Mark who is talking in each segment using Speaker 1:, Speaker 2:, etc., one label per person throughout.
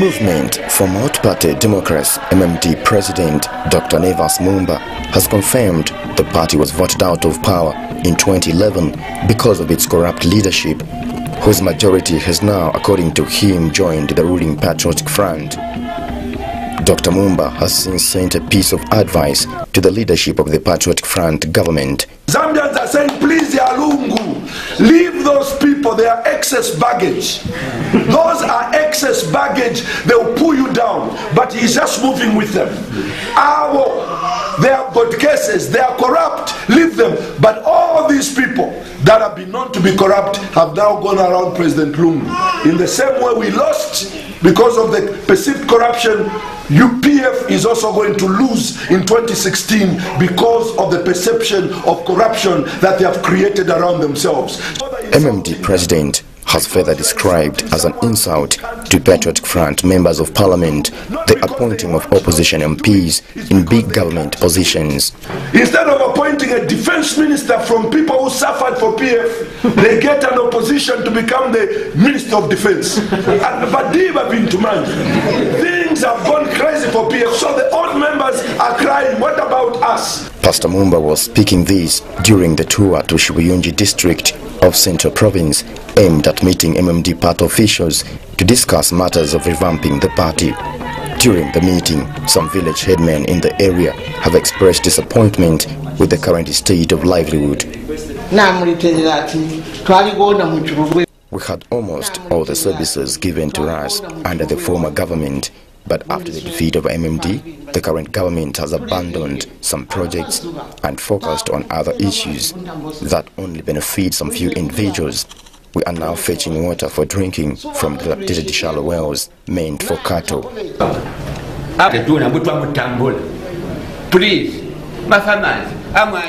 Speaker 1: Movement for Multi-Party Democracy MMD President Dr. Nevers Mumba has confirmed the party was voted out of power in 2011 because of its corrupt leadership, whose majority has now, according to him, joined the ruling Patriotic Front. Dr. Mumba has since sent a piece of advice to the leadership of the Patriotic Front government.
Speaker 2: Zambians are saying, Yalungu, leave those people, they are excess baggage. Those are excess baggage, they will pull you down, but he's just moving with them. Our, they have got cases, they are corrupt, leave them. But all these people that have been known to be corrupt have now gone around President Lungu. In the same way we lost because of the perceived corruption, UPF is also going to lose in 2016 because of the perception of corruption that they have created around themselves.
Speaker 1: MMD President has further described as an insult to Patriotic Front members of parliament the appointing of opposition MPs in big government positions.
Speaker 2: Instead of appointing a defense minister from people who suffered for PF, they get an opposition to become the minister of defense. And Badiba bin Tuman, things have gone crazy for PF, so the old members are crying, what about us?
Speaker 1: Pastor Mumba was speaking this during the tour to Shibuyunji district of Central Province aimed at meeting MMD party officials to discuss matters of revamping the party. During the meeting, some village headmen in the area have expressed disappointment with the current state of livelihood. We had almost all the services given to us under the former government, but after the defeat of MMD, the current government has abandoned some projects and focused on other issues that only benefit some few individuals. We are now fetching water for drinking from dilapidated shallow wells meant for cattle.
Speaker 3: Please,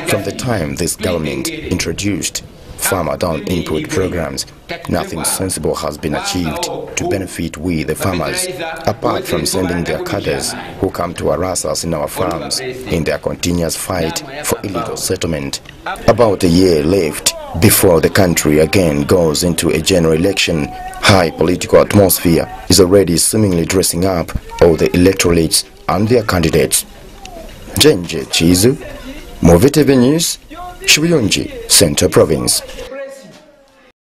Speaker 1: From the time this government introduced farmer down input programs, nothing sensible has been achieved to benefit we the farmers, apart from sending their cutters who come to harass us in our farms in their continuous fight for illegal settlement. About a year left before the country again goes into a general election, high political atmosphere is already seemingly dressing up all the electorates and their candidates. Jenje Chizu, Muvi TV News, Shibuyunji, Central Province.